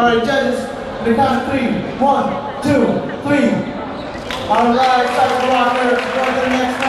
All right, judges, the count of three. One, two, three. All right, stop the rocker. Go to the next